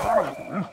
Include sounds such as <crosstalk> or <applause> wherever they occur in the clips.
Come on.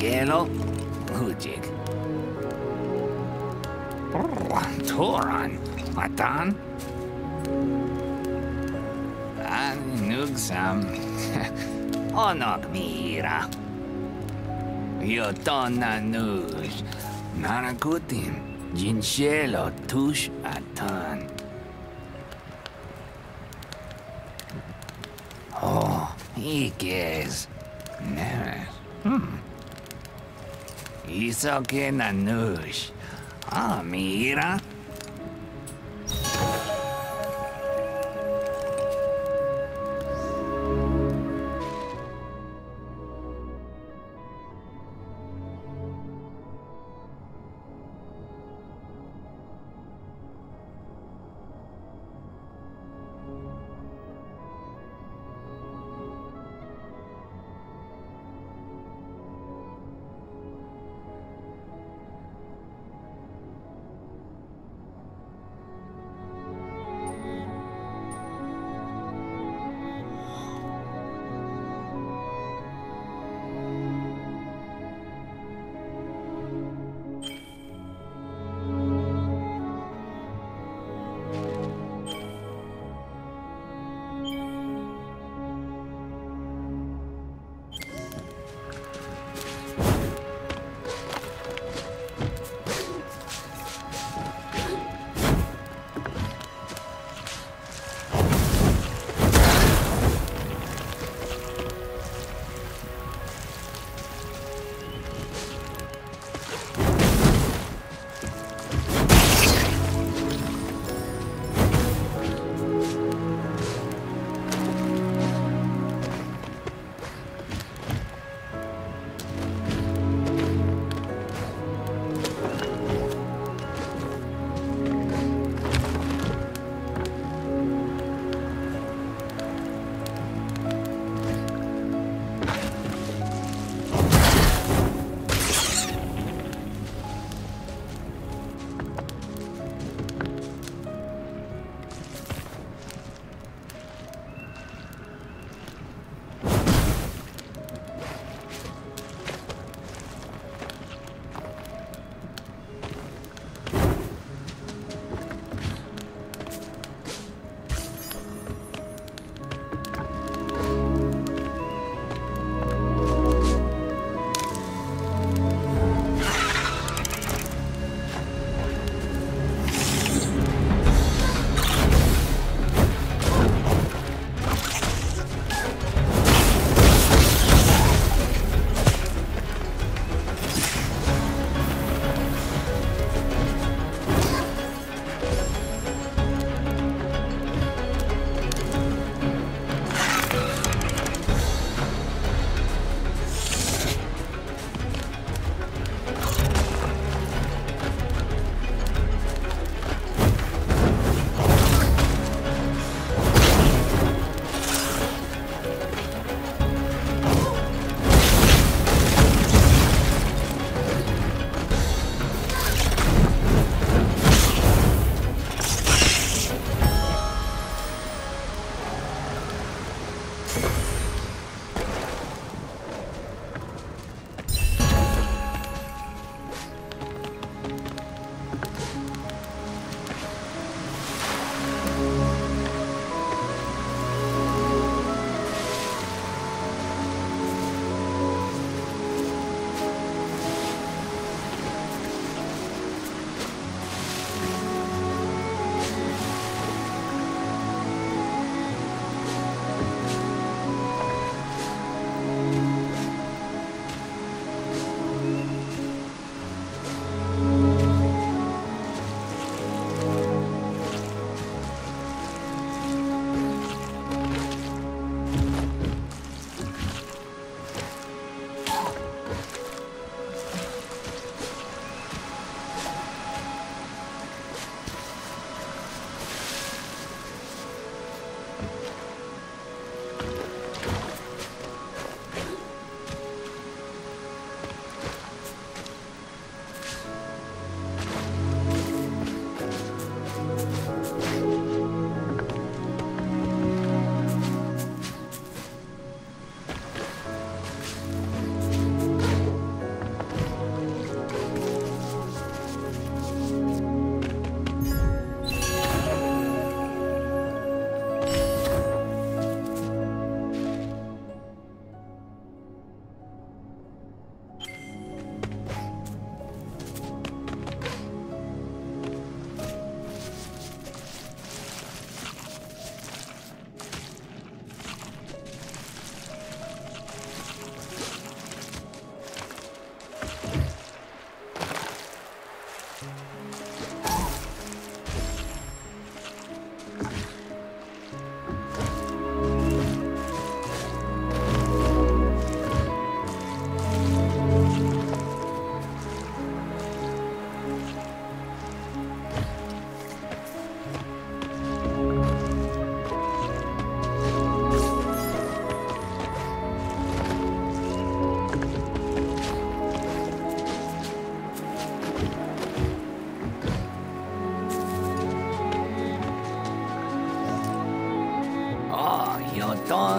Ayotangelo Ujik. Toran Matan. Ah, Anugsam. <laughs> Onog mira. Yotona nuj. Narakutim. Jinchelo tush Isoke nanush. Ah, mira.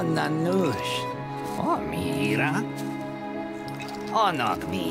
On nanush. O mira. Onok mira.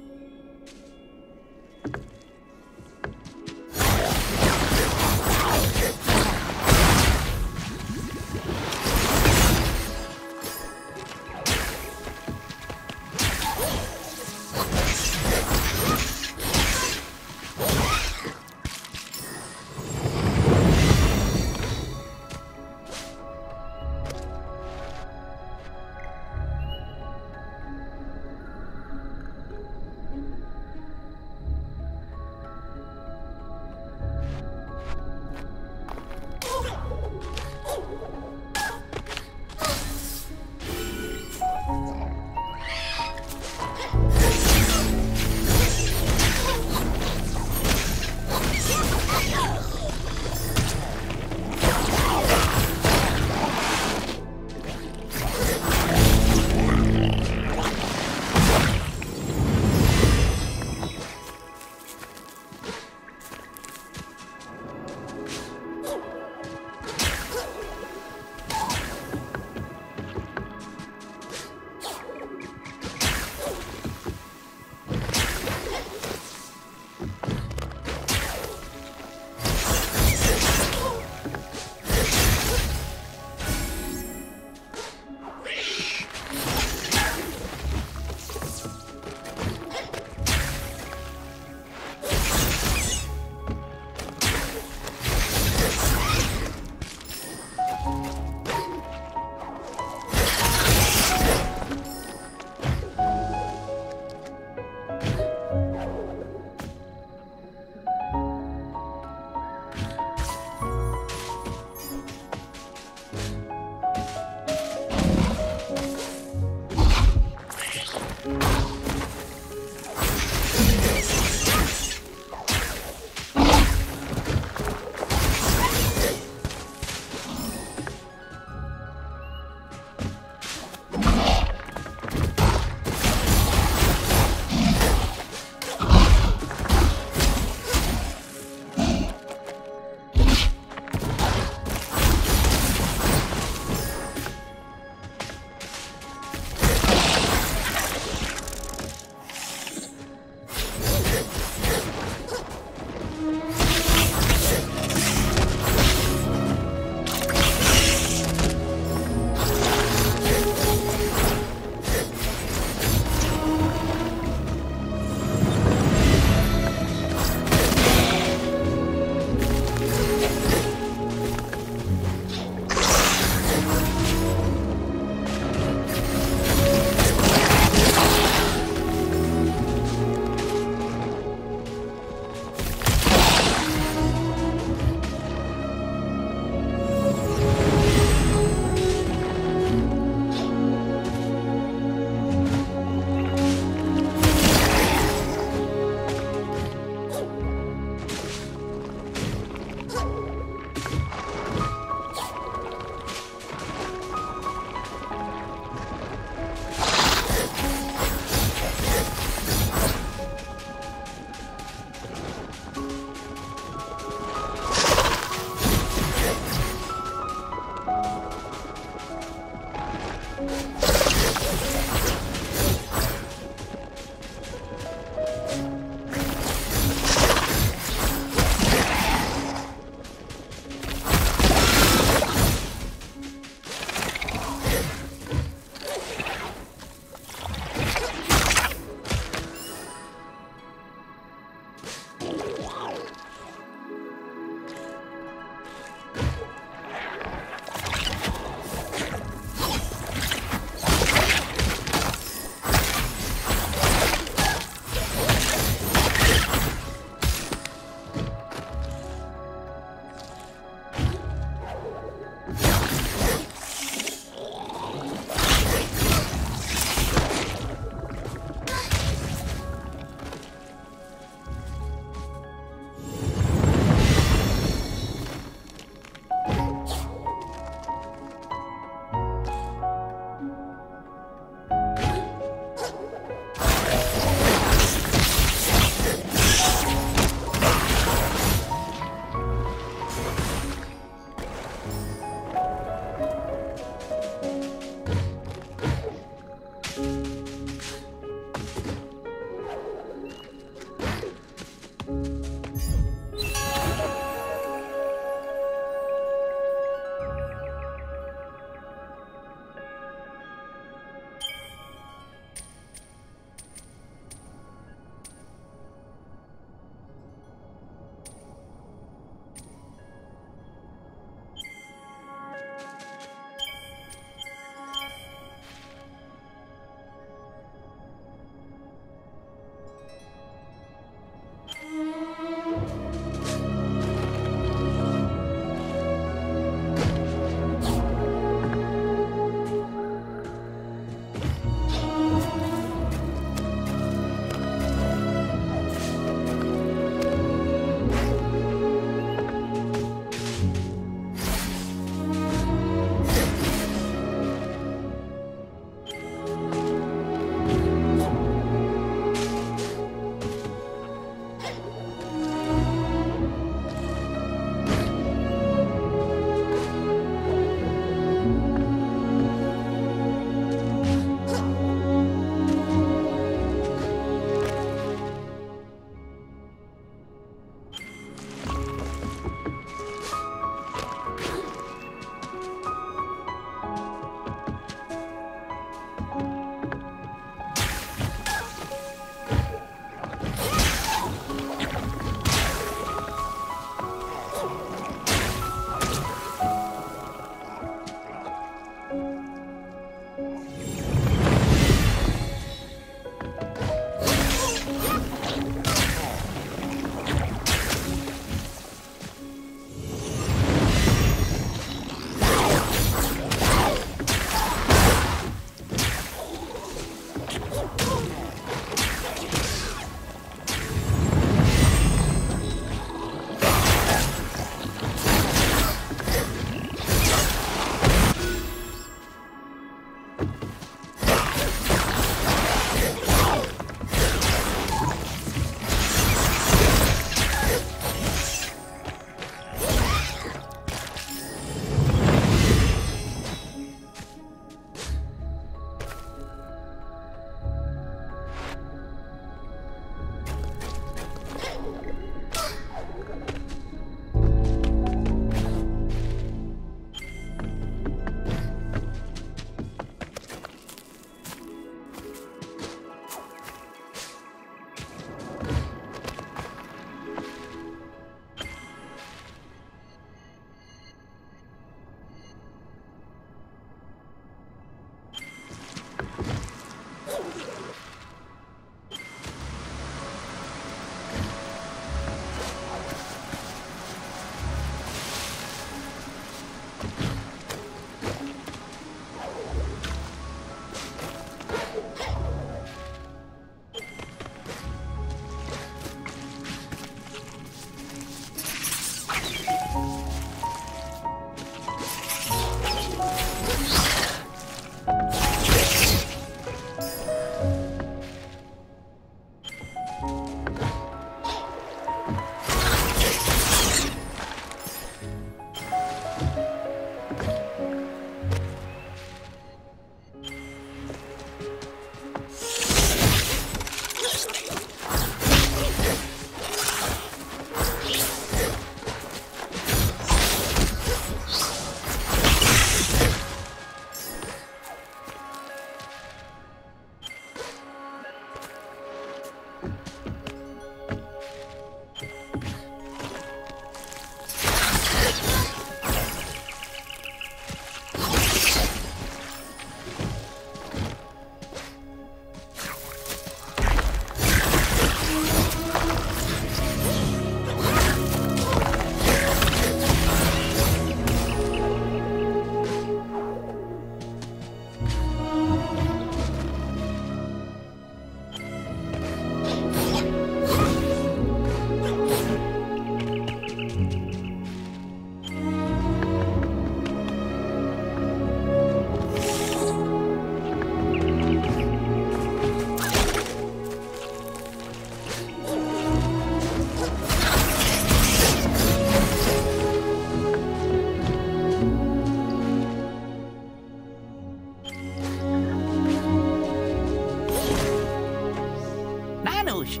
czegoś.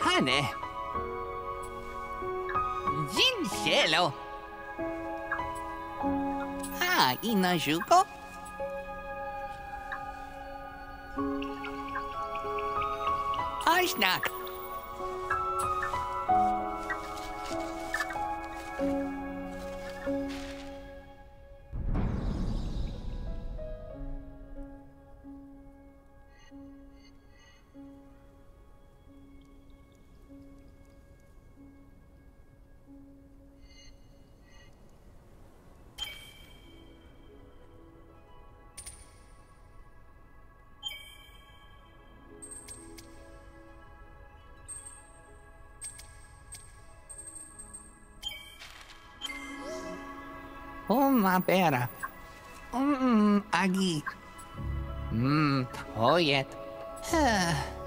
Hane! Dzień sielo! A, i na ziółko? Ośnak! Uma pera. Mm, agi. Mm, hojet. Sam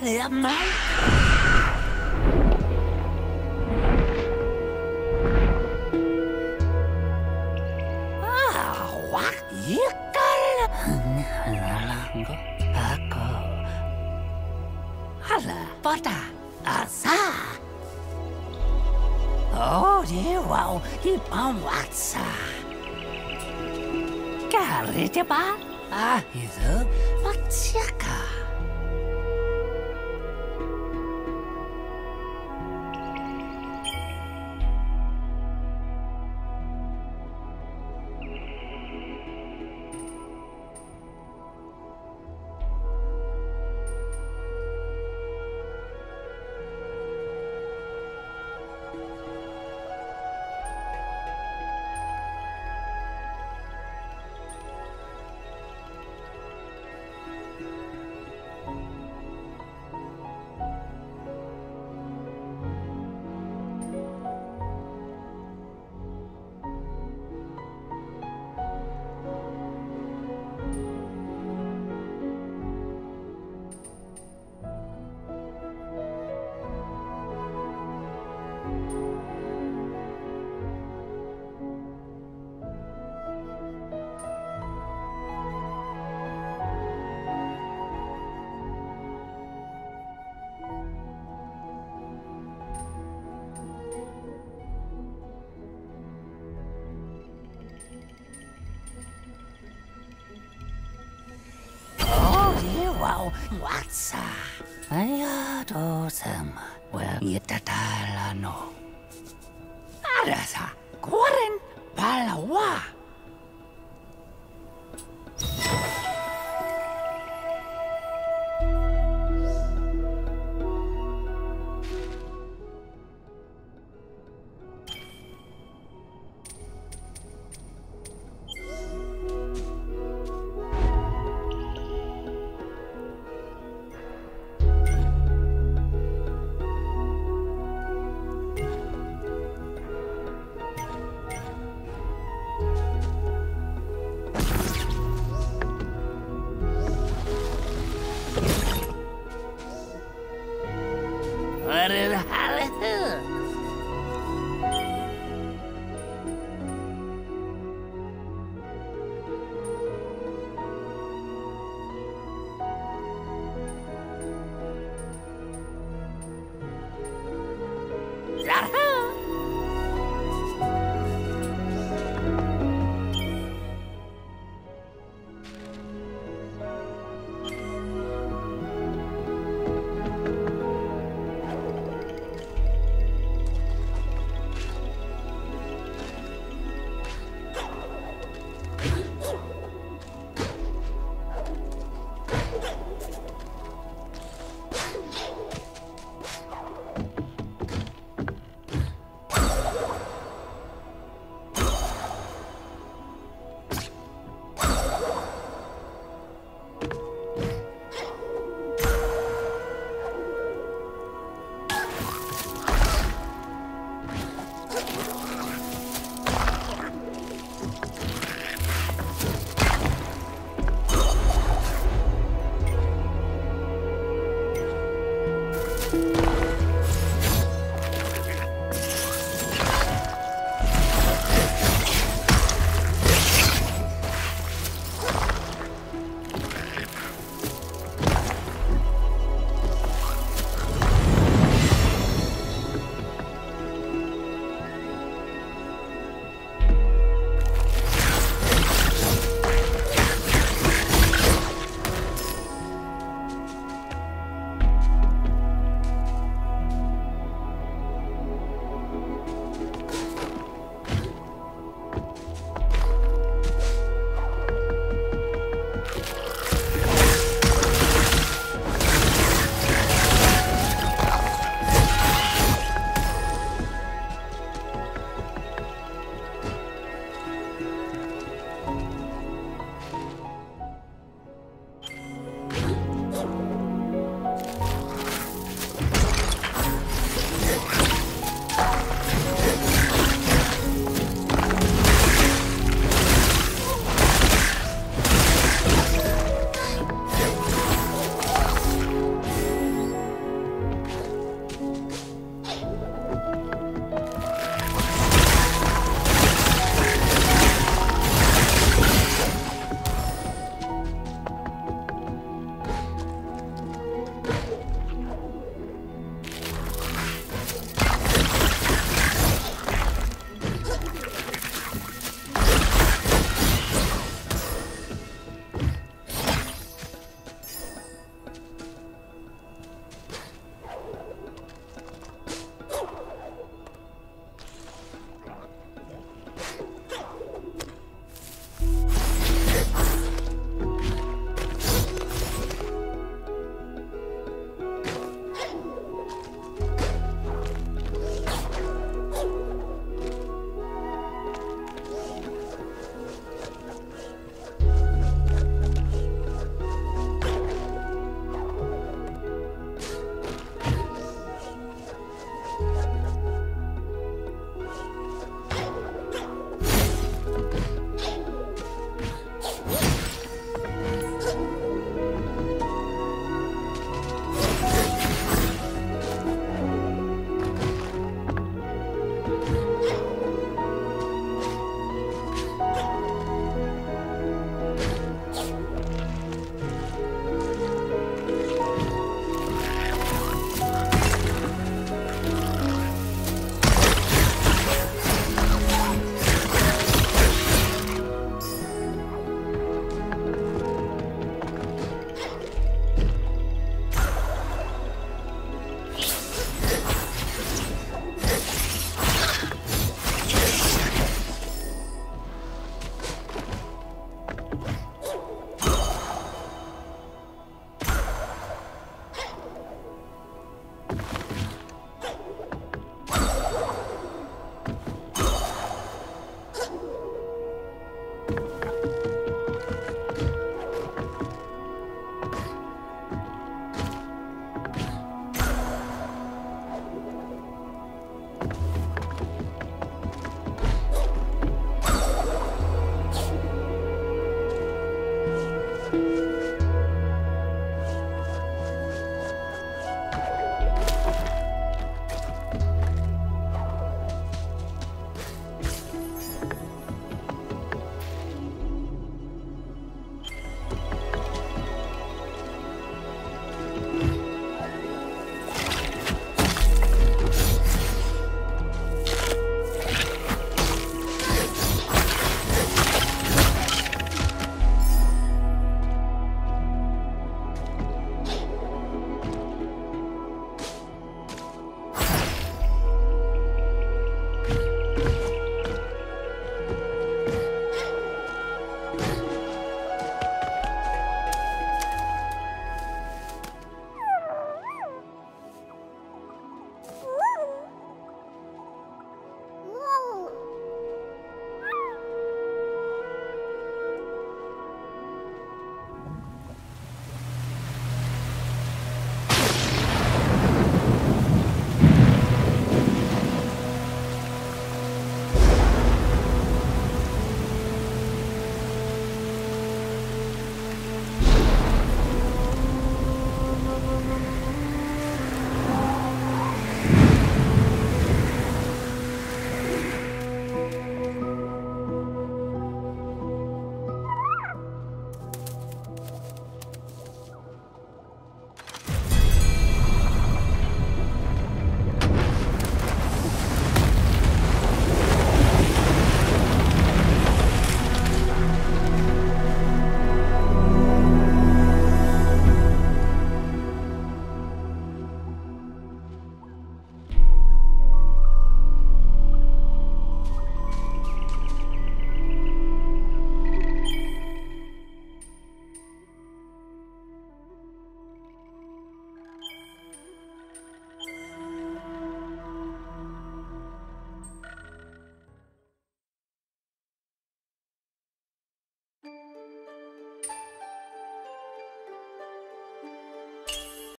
Taliamal Ah,